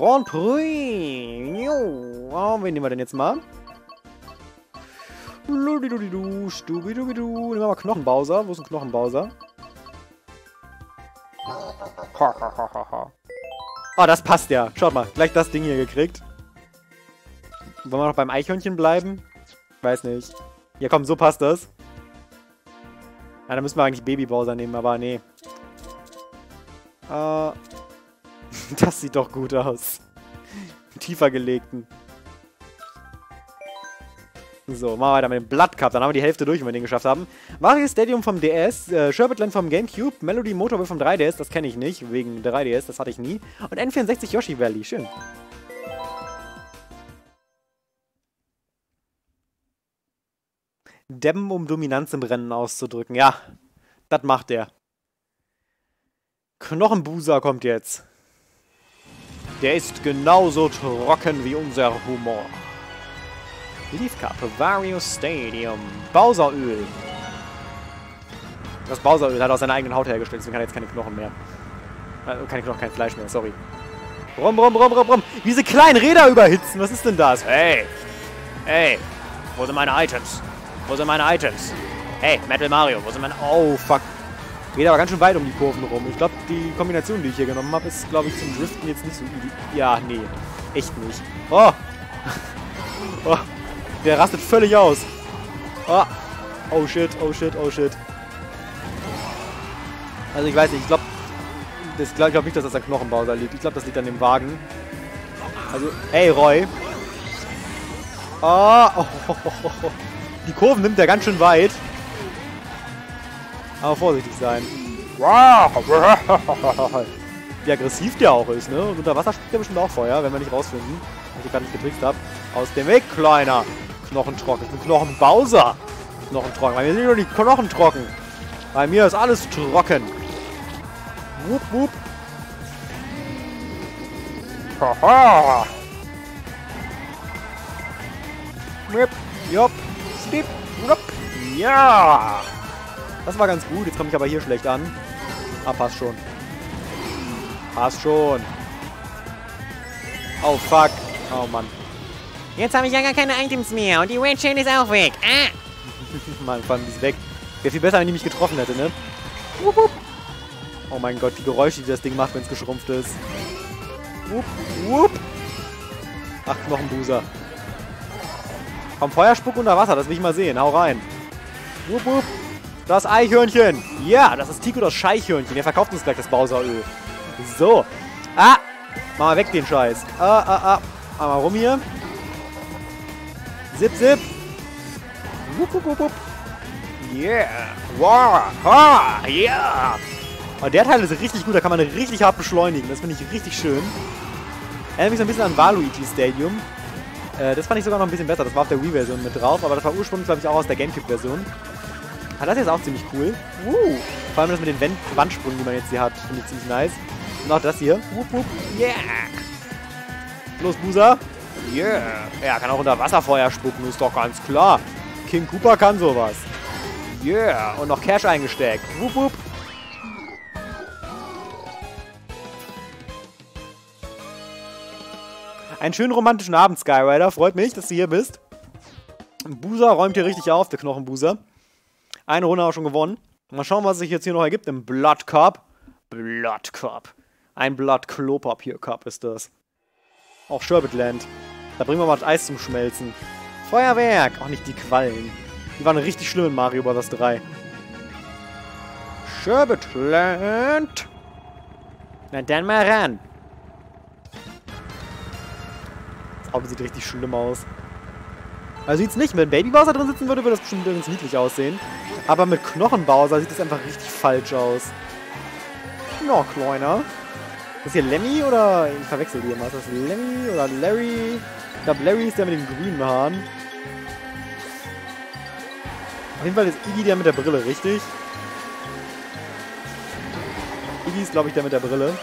Grand Prix. Jo. Oh, wen nehmen wir denn jetzt mal? Ludidudidu, stubidubidu. Nehmen wir mal Knochenbowser. Wo ist ein Knochenbowser? Oh, das passt ja. Schaut mal, gleich das Ding hier gekriegt. Wollen wir noch beim Eichhörnchen bleiben? Weiß nicht. Ja, komm, so passt das. Ja, dann müssen wir eigentlich Baby Bowser nehmen, aber nee. Äh, das sieht doch gut aus. Tiefer gelegten. So, machen wir weiter mit dem Blood Cup. Dann haben wir die Hälfte durch, wenn wir den geschafft haben. Mario Stadium vom DS, äh, Sherbetland vom Gamecube, Melody Motorway vom 3DS, das kenne ich nicht, wegen 3DS, das hatte ich nie. Und N64 Yoshi Valley, schön. Dämmen, um Dominanz im Rennen auszudrücken. Ja, das macht er. Knochenbuser kommt jetzt. Der ist genauso trocken wie unser Humor. Leaf Cup, Vario Stadium, Bowseröl. Das Bowseröl hat aus seiner eigenen Haut hergestellt, deswegen hat er jetzt keine Knochen mehr. Äh, keine Knochen, kein Fleisch mehr, sorry. Rum, rum, rum, rum, rum. Diese kleinen Räder überhitzen, was ist denn das? Hey, hey, wo sind meine Items? Wo sind meine Items? Hey, Metal Mario, wo sind meine... Oh, fuck. Geht aber ganz schön weit um die Kurven rum. Ich glaube, die Kombination, die ich hier genommen habe, ist, glaube ich, zum Driften jetzt nicht so... Ja, nee. Echt nicht. Oh. oh. Der rastet völlig aus. Oh. Oh shit, oh shit, oh shit. Also ich weiß nicht, ich glaube... Ich glaube nicht, dass das an Knochenbauser liegt. Ich glaube, das liegt an dem Wagen. Also, ey, Roy. Oh, oh. Die Kurven nimmt er ganz schön weit. Aber vorsichtig sein. Wie aggressiv der auch ist, ne? Und unter Wasser spuckt der bestimmt auch Feuer, wenn wir nicht rausfinden. Was ich gar nicht getrickst habe. Aus dem Weg, Kleiner. Knochentrocken. Ich bin Knochenbowser. Knochentrocken. Bei mir sind nur die Knochen trocken. Bei mir ist alles trocken. Wupp, wupp. Haha. Whip. Jupp. Snip. Wupp. Ja. Das war ganz gut. Jetzt komme ich aber hier schlecht an. Ah, passt schon. Passt schon. Oh, fuck. Oh, Mann. Jetzt habe ich ja gar keine Items mehr und die Red Chain ist auch weg. Ah! Mann, vor allem die ist weg. Wäre viel besser, wenn die mich getroffen hätte, ne? Wupp, wupp. Oh mein Gott, die Geräusche, die das Ding macht, wenn es geschrumpft ist. Wupp, wupp. Ach, Knochenbuser. Komm, Feuerspuck unter Wasser, das will ich mal sehen. Hau rein. Wupp, wupp. Das Eichhörnchen. Ja, das ist Tico das Scheichhörnchen. Der verkauft uns gleich das Bowseröl. So. Ah. Mach mal weg den Scheiß. Ah, ah, ah. Mal rum hier. Zip, zip. Wupp, wupp, wupp. Yeah. Wow. Ha. Yeah. Und der Teil ist richtig gut. Da kann man richtig hart beschleunigen. Das finde ich richtig schön. Erinnert mich so ein bisschen an Waluigi Stadium. Äh, das fand ich sogar noch ein bisschen besser. Das war auf der Wii-Version mit drauf. Aber das war ursprünglich, glaube ich, auch aus der Gamecube-Version. Ah, das ist jetzt auch ziemlich cool. Uh, vor allem das mit den Wand Wandsprüngen, die man jetzt hier hat, finde ich ziemlich nice. Und auch das hier. Wupp, wupp. Yeah. Los, Busa. Yeah. Er kann auch unter Wasserfeuer spucken, ist doch ganz klar. King Cooper kann sowas. Yeah. Und noch Cash eingesteckt. Wupp, wupp. Einen schönen romantischen Abend, Skyrider. Freut mich, dass du hier bist. Busa räumt hier richtig auf, der Knochenbuser. Eine Runde auch schon gewonnen. Mal schauen, was sich jetzt hier noch ergibt im Blood Cup. Blood Cup. Ein Blood Klopapier Cup ist das. Auch Sherbetland. Da bringen wir mal das Eis zum Schmelzen. Feuerwerk! Auch nicht die Quallen. Die waren richtig schlimm in Mario Bros. 3. Sherbetland. Na dann mal ran. Das Auto sieht richtig schlimm aus. Also sieht's nicht. Wenn Baby Bowser drin sitzen würde, würde das bestimmt ganz niedlich aussehen. Aber mit Knochenbowser sieht das einfach richtig falsch aus. Na, kleiner. Ist hier Lemmy oder... Ich verwechsel die immer. Ist das Lemmy oder Larry? Ich glaube, Larry ist der mit den grünen Haaren. Auf jeden Fall ist Iggy der mit der Brille, richtig? Iggy ist, glaube ich, der mit der Brille.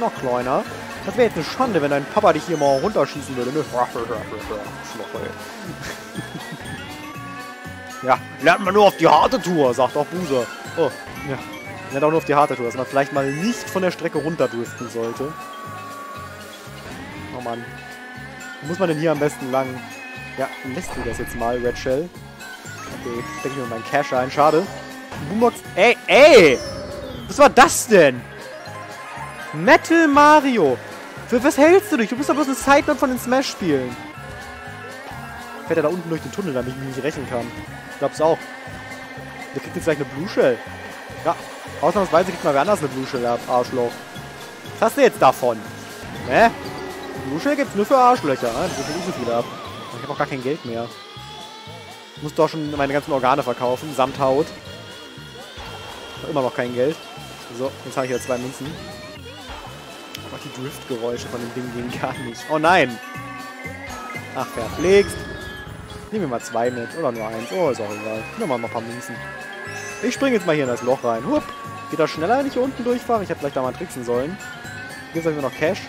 Noch kleiner. Das wäre jetzt eine Schande, wenn dein Papa dich hier mal runterschießen würde, ne? ja, lernt man nur auf die harte Tour, sagt auch Buser. Oh, ja. Nicht auch nur auf die harte Tour, dass man vielleicht mal nicht von der Strecke runterdriften sollte. Oh Mann. Wo muss man denn hier am besten lang? Ja, lässt du das jetzt mal, Red Shell. Okay, stecke ich mir meinen Cash ein. Schade. Boombox. Ey, ey! Was war das denn? Metal Mario. Für was hältst du dich? Du bist doch bloß ein Sideman von den Smash-Spielen. Fährt er da unten durch den Tunnel, damit ich mich nicht rächen kann. Ich glaub's auch. Der kriegt jetzt gleich eine Blue Shell. Ja, ausnahmsweise kriegt mal wer anders eine Blue Shell ab, Arschloch. Was hast du jetzt davon? Ne? Blue Shell gibt's nur für Arschlöcher, ne? Das ist nicht ab. Ich habe auch gar kein Geld mehr. Ich muss doch schon meine ganzen Organe verkaufen, samt Haut. Noch immer noch kein Geld. So, jetzt habe ich ja zwei Münzen. Aber die Driftgeräusche von dem Ding gehen gar nicht. Oh nein! Ach, verpflegst. Nehmen wir mal zwei mit. Oder nur eins. Oh, ist auch egal. Nehmen wir mal ein paar Münzen. Ich springe jetzt mal hier in das Loch rein. Hup. Geht das schneller, wenn ich hier unten durchfahre? Ich hätte vielleicht da mal tricksen sollen. Hier gibt es noch Cash.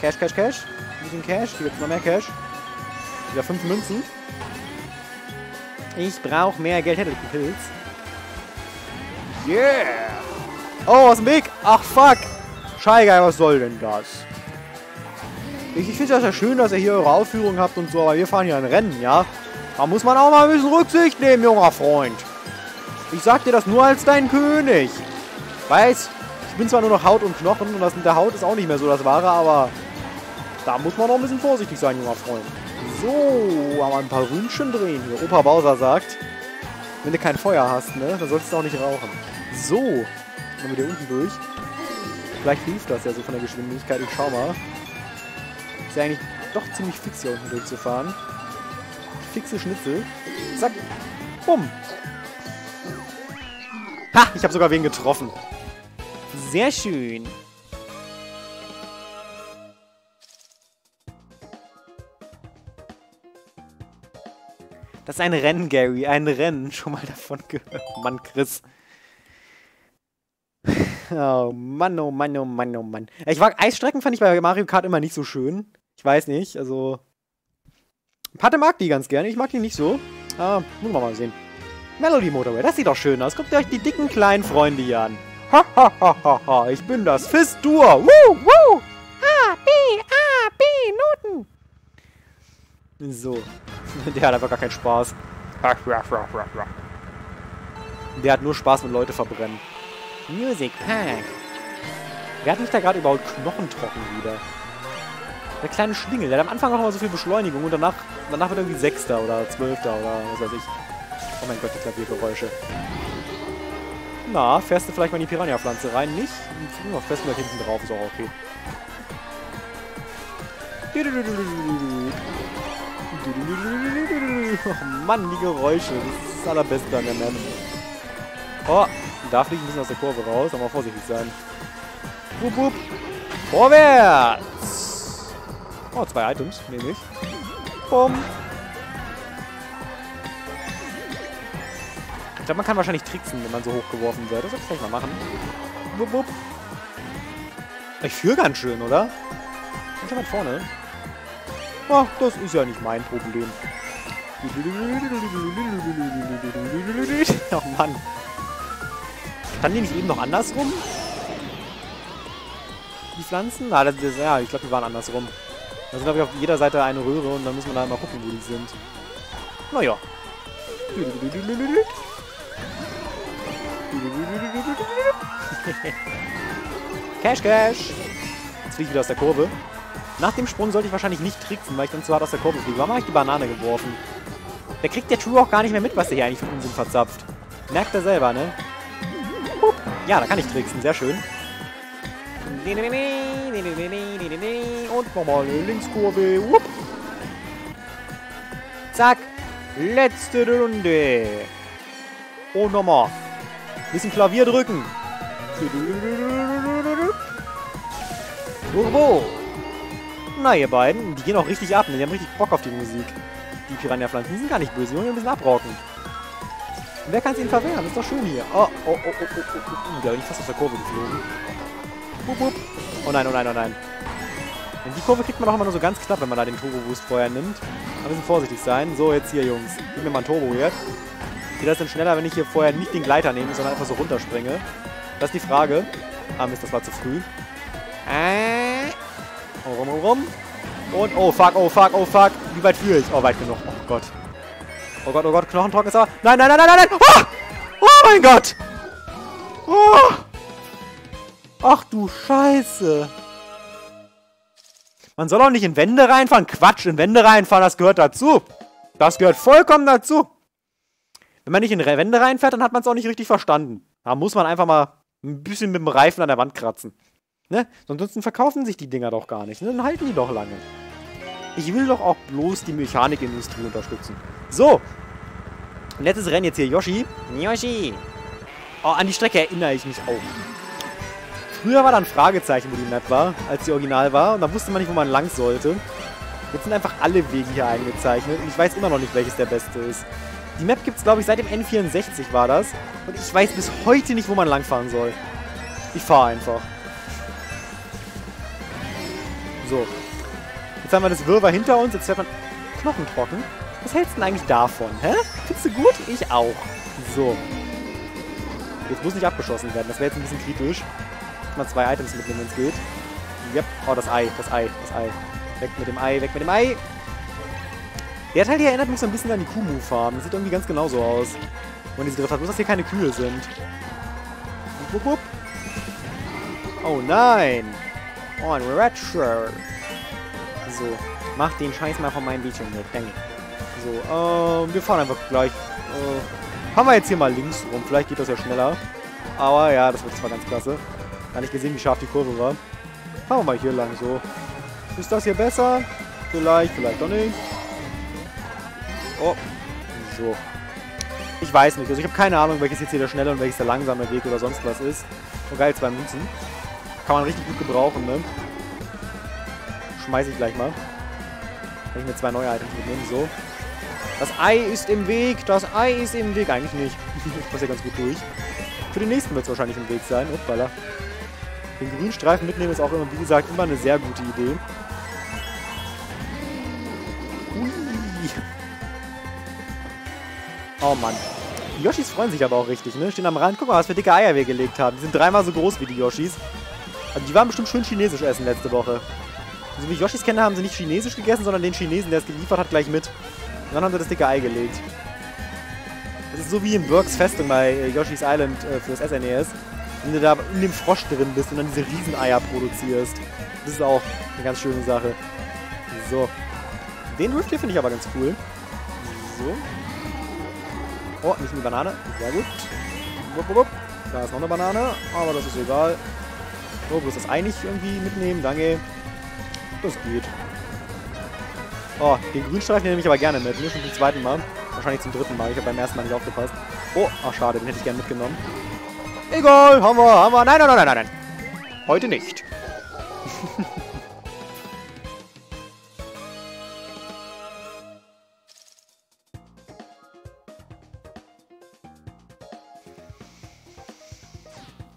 Cash, Cash, Cash. Ein bisschen Cash. Hier gibt es noch mehr Cash. Wieder fünf Münzen. Ich brauche mehr Geld. Hätte ich einen Pilz. Yeah! Oh, aus dem Weg! Ach, fuck! Scheigeil, was soll denn das? Ich, ich finde das ja schön, dass ihr hier eure Aufführung habt und so, aber wir fahren hier ein Rennen, ja? Da muss man auch mal ein bisschen Rücksicht nehmen, junger Freund. Ich sag dir das nur als dein König. Weiß, ich bin zwar nur noch Haut und Knochen und das mit der Haut ist auch nicht mehr so das Wahre, aber da muss man auch ein bisschen vorsichtig sein, junger Freund. So, aber ein paar Ründchen drehen hier. Opa Bowser sagt, wenn du kein Feuer hast, ne, dann solltest du auch nicht rauchen. So, dann wir hier unten durch. Vielleicht hilft das ja so von der Geschwindigkeit. Ich schau mal. Ist ja eigentlich doch ziemlich fix hier unten durchzufahren. Fixe Schnitzel. Zack. Bumm. Ha, ich habe sogar wen getroffen. Sehr schön. Das ist ein Rennen, Gary. Ein Rennen. Schon mal davon gehört. Mann, Chris. Oh Mann, oh Mann, oh Mann, oh Mann. Ich war, Eisstrecken fand ich bei Mario Kart immer nicht so schön. Ich weiß nicht, also... Patte mag die ganz gerne, ich mag die nicht so. Ah, muss man mal sehen. Melody Motorway, das sieht doch schön aus. Guckt euch die dicken kleinen Freunde hier an. Ha, ha, ha, ha, ha. Ich bin das Fistur. Woo, woo. A, B, A, B, Noten. So. Der hat einfach gar keinen Spaß. Der hat nur Spaß mit Leute verbrennen. Music Pack. Wer hat mich da gerade überhaupt knochentrocken wieder? Der kleine Schlingel, der hat am Anfang auch immer so viel Beschleunigung und danach, danach wird irgendwie Sechster oder Zwölfter oder was weiß ich. Oh mein Gott, die Klaviergeräusche. Na, fährst du vielleicht mal in die Piranha-Pflanze rein? Nicht? Hm, fährst du da hinten drauf, ist auch okay. Oh Mann, die Geräusche. Das ist das Allerbeste an der Map. Oh, da fliege ich ein bisschen aus der Kurve raus, aber vorsichtig sein. Wupp, wupp. Vorwärts! Oh, zwei Items, nehme ich. Bumm. Ich glaube, man kann wahrscheinlich tricksen, wenn man so hochgeworfen wird. Das soll ich vielleicht mal machen. Wupp, wupp. Ich führe ganz schön, oder? Bin schon weit vorne. Oh, das ist ja nicht mein Problem. Oh Mann. Standen die nicht eben noch andersrum? Die Pflanzen? Ah, das, das, ja, ich glaube, die waren andersrum. Da sind, glaube ich, auf jeder Seite eine Röhre und dann muss man da mal gucken, wo die sind. Naja. Cash, Cash. Jetzt fliege ich wieder aus der Kurve. Nach dem Sprung sollte ich wahrscheinlich nicht tricksen, weil ich dann zu hart aus der Kurve fliege. Warum habe ich die Banane geworfen? Da kriegt der True auch gar nicht mehr mit, was der hier eigentlich für Unsinn verzapft. Merkt er selber, ne? Ja, da kann ich tricksen. Sehr schön. Und nochmal eine Linkskurve. Zack. Letzte Runde. Und nochmal. Bisschen Klavier drücken. Turbo. Na, ihr beiden, die gehen auch richtig ab, ne? Die haben richtig Bock auf die Musik. Die Piranha-Pflanzen, sind gar nicht böse, die wollen ein bisschen abrocken. Wer kann es ihnen verwehren? Ist doch schön hier. Oh, oh, oh, oh, oh, oh, oh. Da bin ich fast aus der Kurve geflogen. Wupp, wupp. Oh nein, oh nein, oh nein. Denn die Kurve kriegt man auch immer nur so ganz knapp, wenn man da den Turbo-Boost vorher nimmt. Da müssen vorsichtig sein. So, jetzt hier, Jungs. Gib mir mal ein Turbo jetzt. Geht das denn schneller, wenn ich hier vorher nicht den Gleiter nehme, sondern einfach so runterspringe? Das ist die Frage. Ah, Mist, das war zu früh. Äh, Oh, rum, rum, rum. Und, oh, fuck, oh, fuck, oh, fuck. Wie weit führe ich? Oh, weit genug. Oh Gott. Oh Gott, oh Gott, Knochentrocken ist aber... Nein, nein, nein, nein, nein, nein. Oh, oh mein Gott. Oh. Ach du Scheiße. Man soll auch nicht in Wände reinfahren. Quatsch, in Wände reinfahren, das gehört dazu. Das gehört vollkommen dazu. Wenn man nicht in Wände reinfährt, dann hat man es auch nicht richtig verstanden. Da muss man einfach mal ein bisschen mit dem Reifen an der Wand kratzen. Ne? Ansonsten verkaufen sich die Dinger doch gar nicht. Ne? Dann halten die doch lange. Ich will doch auch bloß die Mechanikindustrie unterstützen. So. Letztes Rennen jetzt hier. Yoshi. Yoshi. Oh, an die Strecke erinnere ich mich auch. Früher war da ein Fragezeichen, wo die Map war, als die original war. Und da wusste man nicht, wo man lang sollte. Jetzt sind einfach alle Wege hier eingezeichnet. Und ich weiß immer noch nicht, welches der beste ist. Die Map gibt es, glaube ich, seit dem N64 war das. Und ich weiß bis heute nicht, wo man langfahren soll. Ich fahre einfach. So. Jetzt haben wir das Wirrwarr hinter uns. Jetzt fährt man knochentrocken. Was hältst du denn eigentlich davon, hä? Findest du gut? Ich auch. So. Jetzt muss nicht abgeschossen werden. Das wäre jetzt ein bisschen kritisch. Mal zwei Items mitnehmen, wenn es geht. Yep. Oh, das Ei. Das Ei. Das Ei. Weg mit dem Ei. Weg mit dem Ei. Der Teil hier erinnert mich so ein bisschen an die Kumu-Farben. Sieht irgendwie ganz genauso aus. Und diese Drift hat bloß, dass hier keine Kühe sind. Wupp, wupp. Oh nein. Oh, ein Shirt. So. Mach den Scheiß mal von meinem Bildschirm weg. Danke. So, ähm, wir fahren einfach gleich. Äh, fahren wir jetzt hier mal links rum. Vielleicht geht das ja schneller. Aber ja, das wird zwar ganz klasse. Gar nicht gesehen, wie scharf die Kurve war. Fahren wir mal hier lang so. Ist das hier besser? Vielleicht, vielleicht doch nicht. Oh. So. Ich weiß nicht. Also ich habe keine Ahnung, welches jetzt hier der schnelle und welches der langsame Weg oder sonst was ist. Oh geil, zwei Münzen. Kann man richtig gut gebrauchen, ne? Schmeiße ich gleich mal. Kann ich mir zwei neue Items mitnehmen. So. Das Ei ist im Weg. Das Ei ist im Weg. Eigentlich nicht. ich passe ja ganz gut durch. Für den nächsten wird es wahrscheinlich im Weg sein. Uppala. Den grünen Streifen mitnehmen ist auch immer, wie gesagt, immer eine sehr gute Idee. Ui. Oh Mann. Die Yoshis freuen sich aber auch richtig, ne? Stehen am Rand. Guck mal, was für dicke Eier wir gelegt haben. Die sind dreimal so groß wie die Yoshis. Also die waren bestimmt schön chinesisch essen letzte Woche. So wie ich Yoshis kenne, haben sie nicht chinesisch gegessen, sondern den Chinesen, der es geliefert hat, gleich mit. Und dann haben sie das dicke Ei gelegt. Das ist so wie in Burks Festung bei äh, Yoshi's Island äh, fürs SNES. Wenn du da in dem Frosch drin bist und dann diese Rieseneier produzierst. Das ist auch eine ganz schöne Sache. So. Den Rift hier finde ich aber ganz cool. So. Oh, nicht eine Banane. Sehr gut. Wupp, wupp. Da ist noch eine Banane, aber das ist egal. So, bloß das Ei nicht irgendwie mitnehmen. Danke. Das geht. Oh, den Grünstreifen nehme ich aber gerne mit. Nur schon zum zweiten Mal. Wahrscheinlich zum dritten Mal. Ich habe beim ersten Mal nicht aufgepasst. Oh, ach schade, den hätte ich gerne mitgenommen. Egal, haben wir, haben wir. Nein, nein, nein, nein, nein. Heute nicht.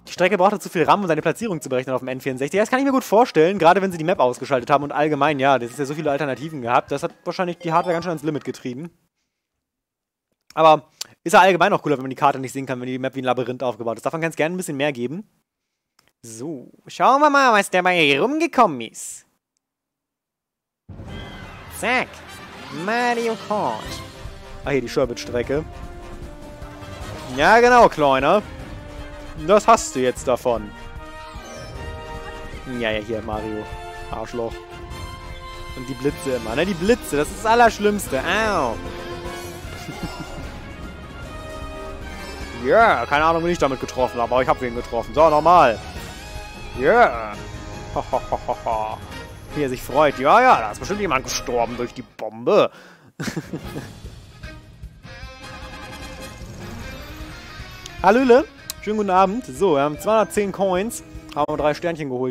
Die Strecke brauchte zu viel RAM, um seine Platzierung zu berechnen auf dem N64. Das kann ich mir gut vorstellen, gerade wenn sie die Map ausgeschaltet haben und allgemein, ja, das ist ja so viele Alternativen gehabt. Das hat wahrscheinlich die Hardware ganz schön ans Limit getrieben. Aber ist ja allgemein auch cooler, wenn man die Karte nicht sehen kann, wenn die Map wie ein Labyrinth aufgebaut ist. Davon kann es gerne ein bisschen mehr geben. So, schauen wir mal, was dabei rumgekommen ist. Zack. Mario Kart. Ah, hier die Sherbet-Strecke. Ja, genau, Kleiner. Das hast du jetzt davon. Ja, ja, hier, Mario. Arschloch. Und die Blitze immer, ne? Die Blitze, das ist das Allerschlimmste. Au. Yeah, keine Ahnung, wen ich damit getroffen habe, aber ich habe wen getroffen. So, nochmal. Ja. Yeah. Wie er sich freut. Ja, ja, da ist bestimmt jemand gestorben durch die Bombe. Hallöle. Schönen guten Abend. So, wir haben 210 Coins. Haben wir drei Sternchen geholt.